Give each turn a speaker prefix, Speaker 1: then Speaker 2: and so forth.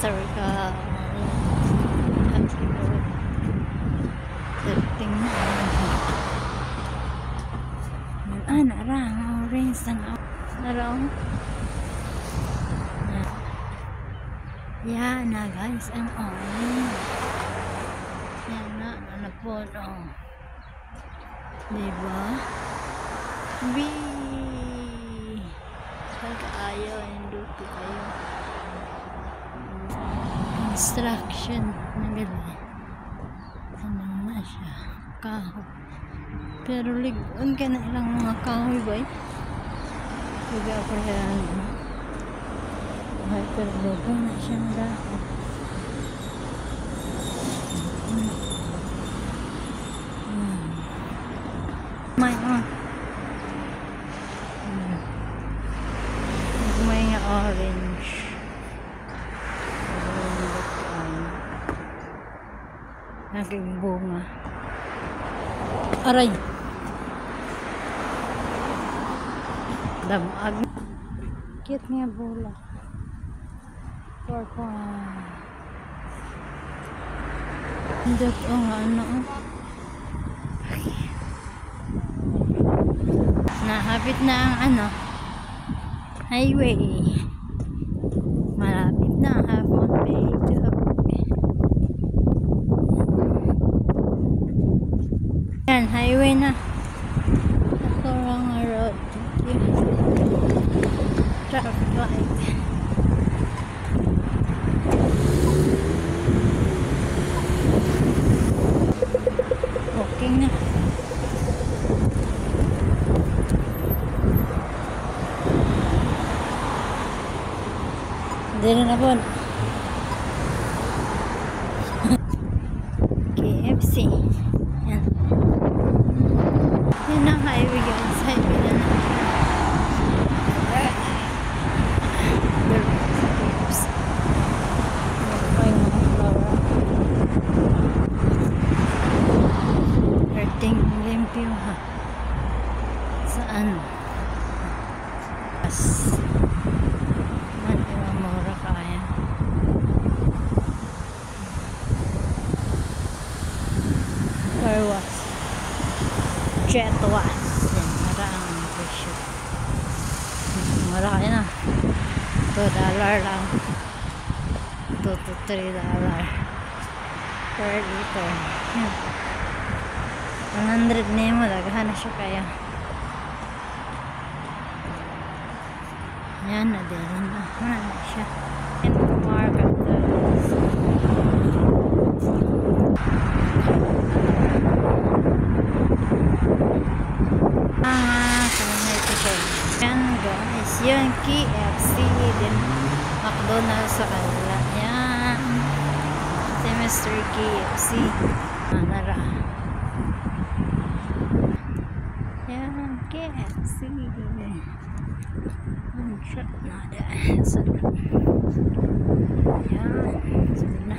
Speaker 1: circle. Dating na. Ah, narang orange na narang. Yan na guys, ang orange. Yan na, ano po, oh. Diba? Wee! Pag-ayaw, induto kayo. Construction na ganda. Ano na siya? Kahoy. Pero ligon ka na ilang mga kahoy ba eh? Liga ako yan. Ay, pero ligon na siya na dahil. May ah. Hmm. May orange. Naging bunga. Aray. Damag. Cute nga bula. Purple. Ko nga ano. Nahabit na ang ano. Highway. Malapit na. Half on way to Yan, highway na. Ito lang ang road. Traffic light. Okay na. Hindi na na po. KFC. Yan. Yan ang highway guys. Highway na na. KFC. Ay, mga flower. Erting limpyo ha. Saan? As. Car wash. Jet wash. Yan, marang presyo. Marami na. 2 dollar lang. 2 to 3 dollar. Per liter. Yan. 100 na mo. Daghan na siya kaya. Yan na din. Wala na siya. McDonald's sa kanila. Yan. Si Mr. KFC. Ah, nara. Yan. KFC. Ang shot na dahil. Yan. Sabi na.